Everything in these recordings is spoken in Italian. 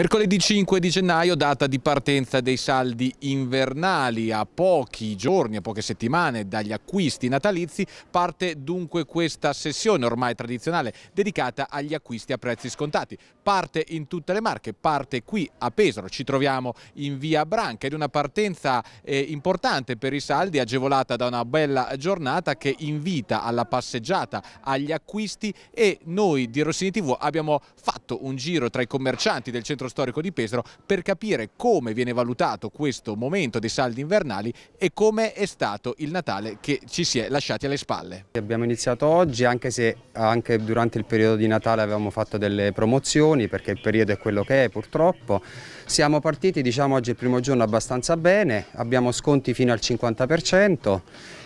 Mercoledì 5 di gennaio, data di partenza dei saldi invernali, a pochi giorni, a poche settimane dagli acquisti natalizi, parte dunque questa sessione ormai tradizionale dedicata agli acquisti a prezzi scontati. Parte in tutte le marche, parte qui a Pesaro, ci troviamo in via Branca ed una partenza eh, importante per i saldi, agevolata da una bella giornata che invita alla passeggiata, agli acquisti e noi di Rossini TV abbiamo fatto un giro tra i commercianti del centro storico di Pesaro per capire come viene valutato questo momento dei saldi invernali e come è stato il Natale che ci si è lasciati alle spalle. Abbiamo iniziato oggi anche se anche durante il periodo di Natale avevamo fatto delle promozioni perché il periodo è quello che è purtroppo. Siamo partiti diciamo oggi il primo giorno abbastanza bene, abbiamo sconti fino al 50%,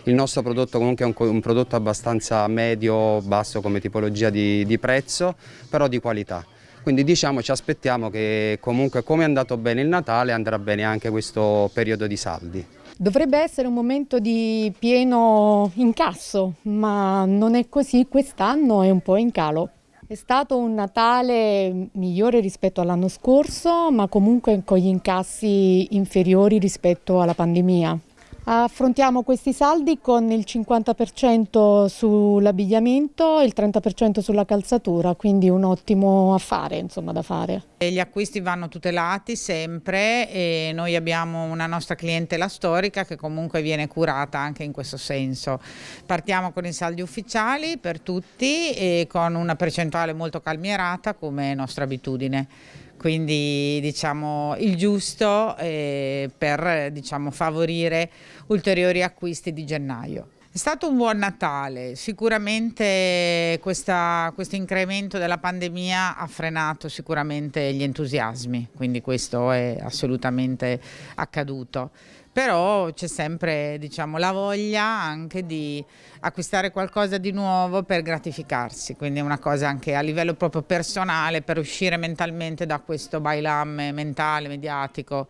il nostro prodotto comunque è un, un prodotto abbastanza medio-basso come tipologia di, di prezzo, però di qualità. Quindi diciamo ci aspettiamo che comunque come è andato bene il Natale andrà bene anche questo periodo di saldi. Dovrebbe essere un momento di pieno incasso, ma non è così, quest'anno è un po' in calo. È stato un Natale migliore rispetto all'anno scorso, ma comunque con gli incassi inferiori rispetto alla pandemia. Affrontiamo questi saldi con il 50% sull'abbigliamento e il 30% sulla calzatura, quindi un ottimo affare insomma, da fare. Gli acquisti vanno tutelati sempre e noi abbiamo una nostra clientela storica che comunque viene curata anche in questo senso. Partiamo con i saldi ufficiali per tutti e con una percentuale molto calmierata come nostra abitudine quindi diciamo il giusto eh, per diciamo, favorire ulteriori acquisti di gennaio. È stato un buon Natale, sicuramente questo incremento della pandemia ha frenato sicuramente gli entusiasmi, quindi questo è assolutamente accaduto. Però c'è sempre diciamo, la voglia anche di acquistare qualcosa di nuovo per gratificarsi, quindi è una cosa anche a livello proprio personale per uscire mentalmente da questo bailam mentale, mediatico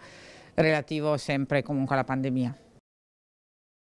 relativo sempre comunque alla pandemia.